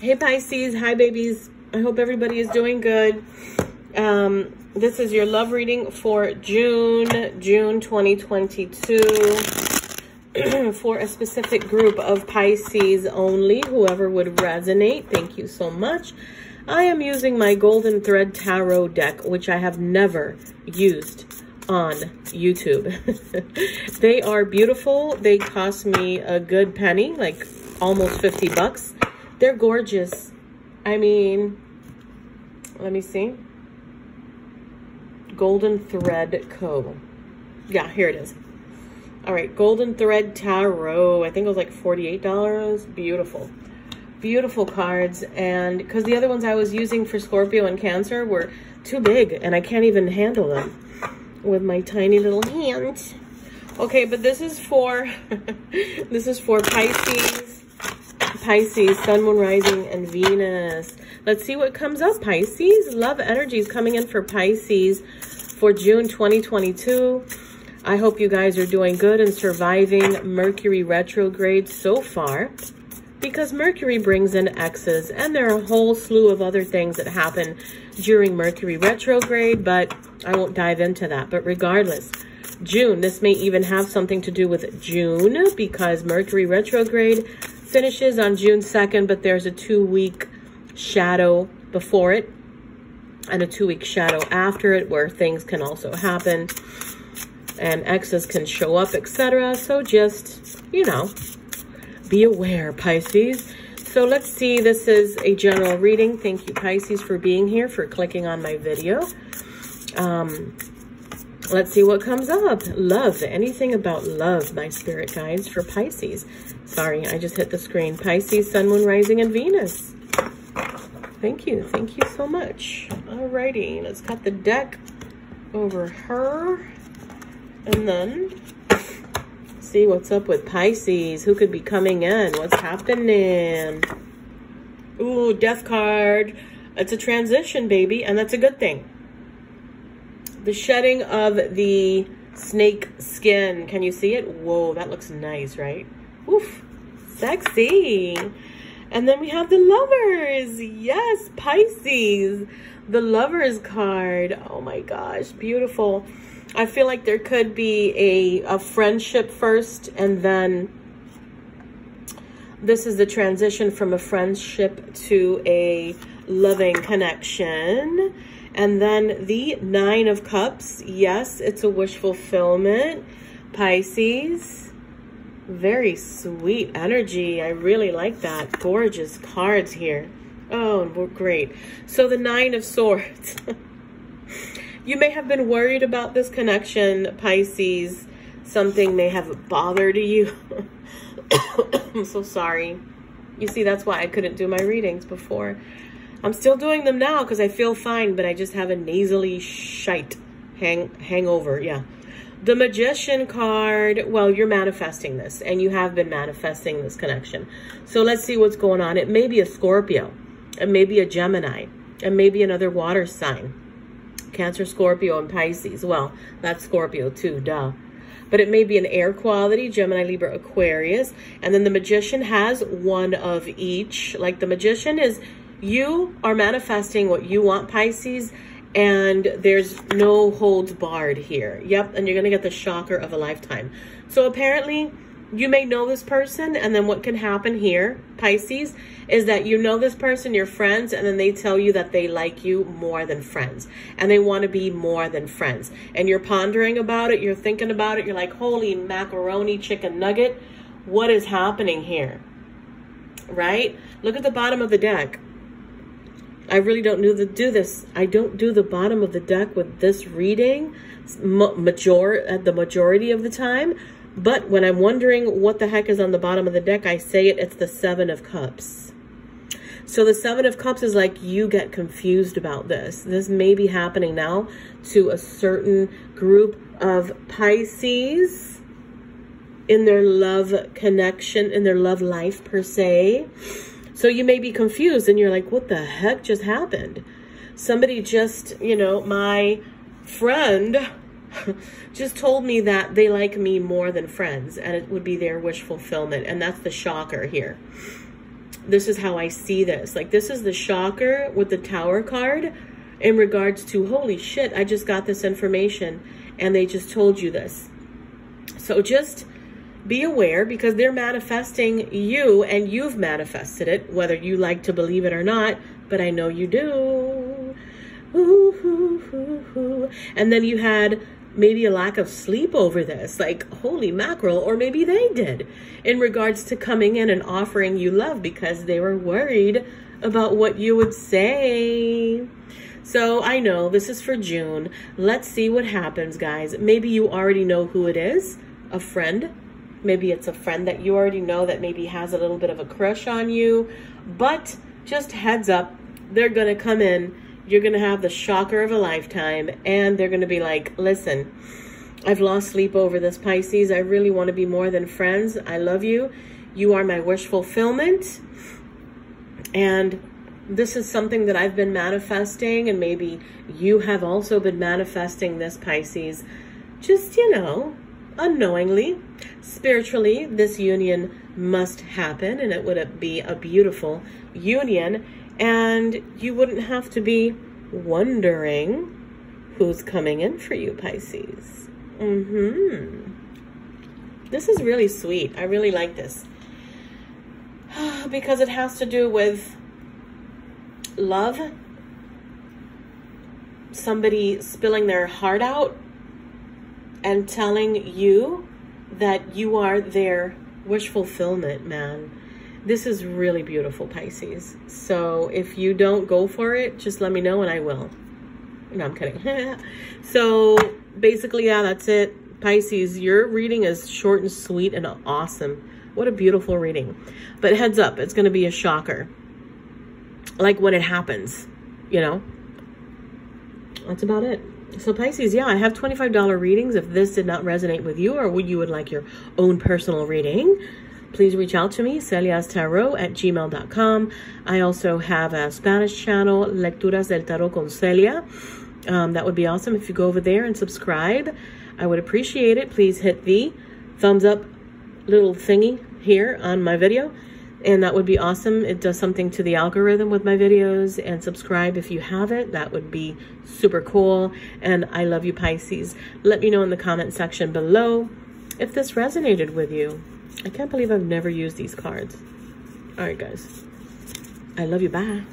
Hey Pisces, hi babies. I hope everybody is doing good. Um, this is your love reading for June, June 2022 for a specific group of Pisces only, whoever would resonate. Thank you so much. I am using my Golden Thread Tarot deck, which I have never used on YouTube. they are beautiful. They cost me a good penny, like almost 50 bucks. They're gorgeous. I mean, let me see. Golden Thread Co. Yeah, here it is. All right, Golden Thread Tarot. I think it was like $48. Beautiful. Beautiful cards. And because the other ones I was using for Scorpio and Cancer were too big and I can't even handle them with my tiny little hands. Okay, but this is for, this is for Pisces Pisces, Sun, Moon, Rising, and Venus. Let's see what comes up, Pisces. Love energies coming in for Pisces for June 2022. I hope you guys are doing good and surviving Mercury retrograde so far because Mercury brings in X's and there are a whole slew of other things that happen during Mercury retrograde, but I won't dive into that. But regardless, June, this may even have something to do with June because Mercury retrograde finishes on June 2nd, but there's a two-week shadow before it and a two-week shadow after it where things can also happen and exes can show up, etc. So just, you know, be aware, Pisces. So let's see. This is a general reading. Thank you, Pisces, for being here, for clicking on my video. Um, let's see what comes up. Love. Anything about love, my spirit guides, for Pisces. Sorry, I just hit the screen. Pisces, Sun, Moon, Rising, and Venus. Thank you. Thank you so much. Alrighty, let's cut the deck over her. And then see what's up with Pisces. Who could be coming in? What's happening? Ooh, death card. It's a transition, baby, and that's a good thing. The shedding of the snake skin. Can you see it? Whoa, that looks nice, right? Oof. Sexy. And then we have the lovers. Yes, Pisces. The lovers card. Oh my gosh, beautiful. I feel like there could be a, a friendship first and then this is the transition from a friendship to a loving connection. And then the Nine of Cups. Yes, it's a wish fulfillment. Pisces. Very sweet energy. I really like that. Gorgeous cards here. Oh, great. So the Nine of Swords. you may have been worried about this connection, Pisces. Something may have bothered you. I'm so sorry. You see, that's why I couldn't do my readings before. I'm still doing them now because I feel fine, but I just have a nasally shite hang hangover. Yeah. The Magician card, well, you're manifesting this, and you have been manifesting this connection. So let's see what's going on. It may be a Scorpio. It may be a Gemini. It may be another water sign. Cancer, Scorpio, and Pisces. Well, that's Scorpio too, duh. But it may be an air quality, Gemini, Libra, Aquarius. And then the Magician has one of each. Like the Magician is, you are manifesting what you want, Pisces, and there's no holds barred here. Yep, and you're going to get the shocker of a lifetime. So apparently, you may know this person, and then what can happen here, Pisces, is that you know this person, you're friends, and then they tell you that they like you more than friends, and they want to be more than friends. And you're pondering about it, you're thinking about it, you're like, holy macaroni chicken nugget, what is happening here? Right? Look at the bottom of the deck. I really don't do, the, do this. I don't do the bottom of the deck with this reading major at the majority of the time. But when I'm wondering what the heck is on the bottom of the deck, I say it, it's the Seven of Cups. So the Seven of Cups is like you get confused about this. This may be happening now to a certain group of Pisces in their love connection, in their love life per se. So you may be confused and you're like, what the heck just happened? Somebody just, you know, my friend just told me that they like me more than friends and it would be their wish fulfillment. And that's the shocker here. this is how I see this. Like this is the shocker with the tower card in regards to, holy shit, I just got this information and they just told you this. So just be aware because they're manifesting you and you've manifested it, whether you like to believe it or not, but I know you do. Ooh, ooh, ooh, and then you had maybe a lack of sleep over this, like holy mackerel, or maybe they did in regards to coming in and offering you love because they were worried about what you would say. So I know this is for June. Let's see what happens, guys. Maybe you already know who it is, a friend. Maybe it's a friend that you already know that maybe has a little bit of a crush on you. But just heads up, they're going to come in you're going to have the shocker of a lifetime and they're going to be like, listen, I've lost sleep over this Pisces. I really want to be more than friends. I love you. You are my wish fulfillment. And this is something that I've been manifesting and maybe you have also been manifesting this Pisces. Just, you know, unknowingly, spiritually, this union must happen and it would be a beautiful union and you wouldn't have to be wondering who's coming in for you, Pisces. Mm-hmm. This is really sweet. I really like this. because it has to do with love, somebody spilling their heart out and telling you that you are their wish fulfillment, man this is really beautiful, Pisces. So if you don't go for it, just let me know and I will. No, I'm kidding. so basically, yeah, that's it. Pisces, your reading is short and sweet and awesome. What a beautiful reading. But heads up, it's going to be a shocker. Like when it happens, you know? That's about it. So Pisces, yeah, I have $25 readings if this did not resonate with you or you would like your own personal reading please reach out to me, celiastarot at gmail.com. I also have a Spanish channel, Lecturas del Tarot con Celia. Um, that would be awesome if you go over there and subscribe. I would appreciate it. Please hit the thumbs up little thingy here on my video. And that would be awesome. It does something to the algorithm with my videos. And subscribe if you haven't. That would be super cool. And I love you, Pisces. Let me know in the comment section below if this resonated with you. I can't believe I've never used these cards. All right, guys. I love you. Bye.